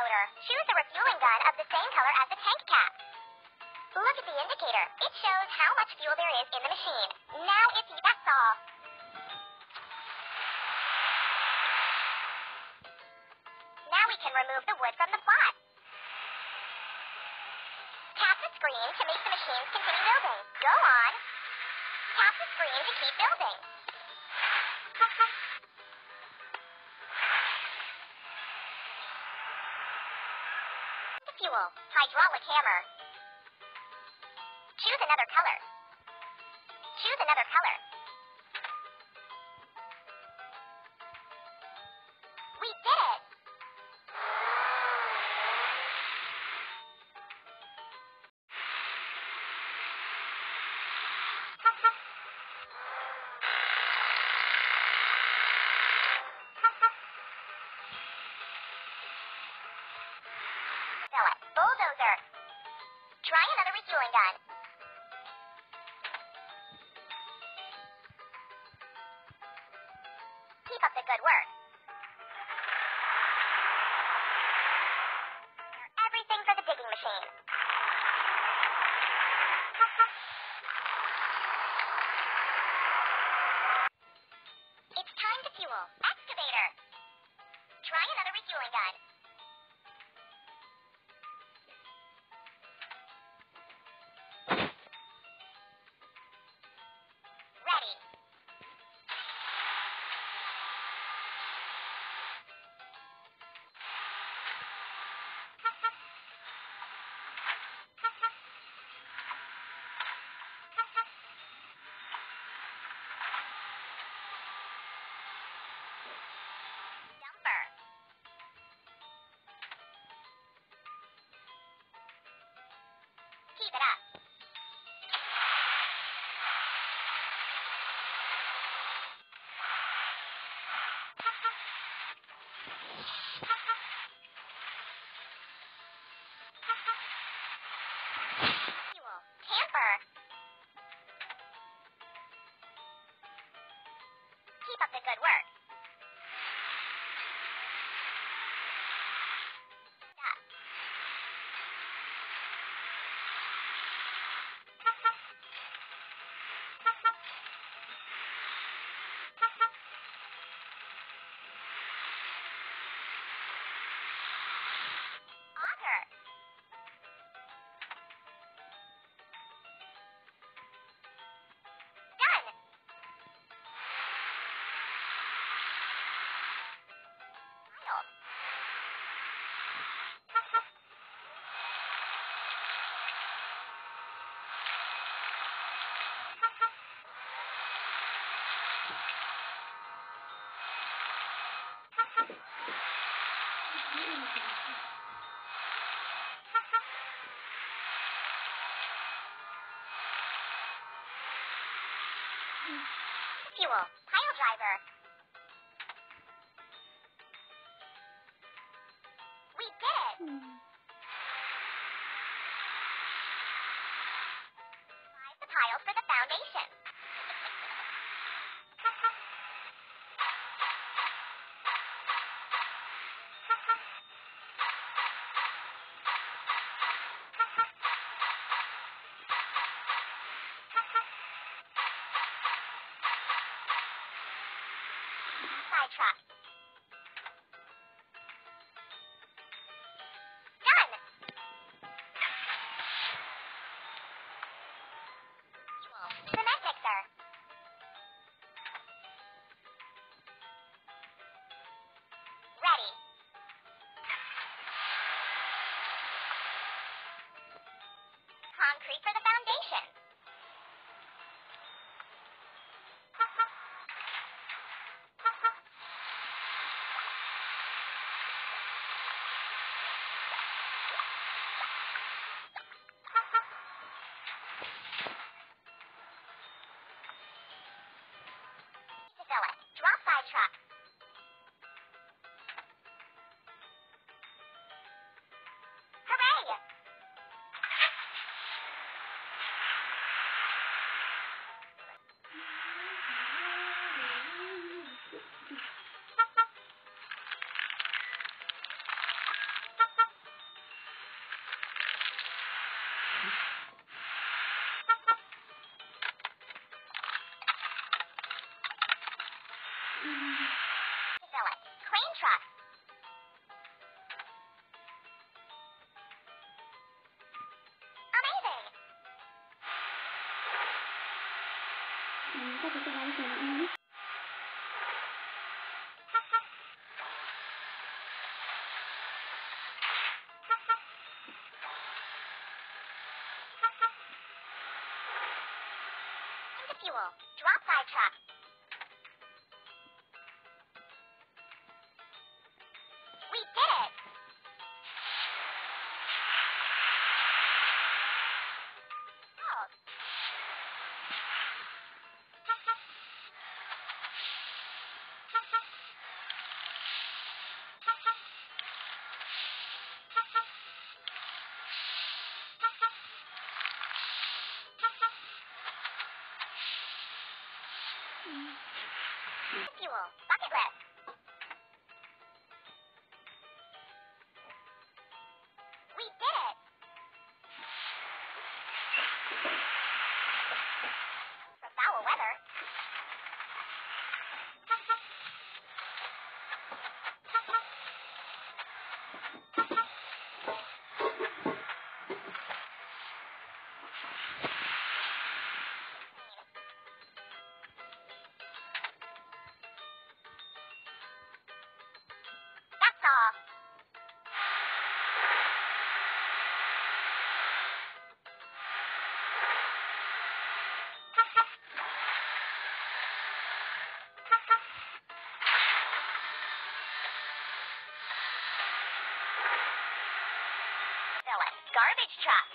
loader. Choose a refueling gun of the same color as the tank cap. Look at the indicator. It shows how much fuel there is in the machine. Now it's that's all. Now we can remove the wood from the plot. Tap the screen to make the machines continue building. Go on. Tap the screen to keep building. Fuel. Hydraulic hammer. Good work. Fuel. Pile driver. We did it. Side truck. Done. Cement mixer. Ready. Concrete for the 嗯，这不是完全嗯。 Into fuel. Drop side truck. Bucket list. Garbage truck.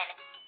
Construction.